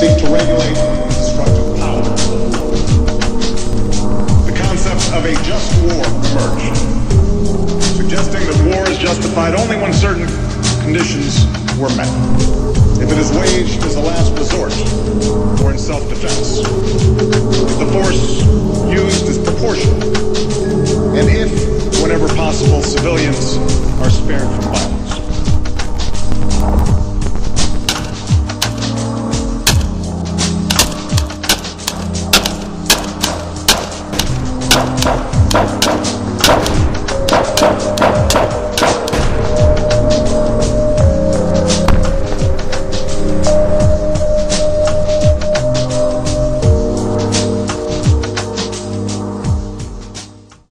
seek to regulate destructive power. The concept of a just war emerged, suggesting that war is justified only when certain conditions were met. If it is waged as a last resort or in self-defense, if the force used is proportional, and if, whenever possible, civilians are spared from violence.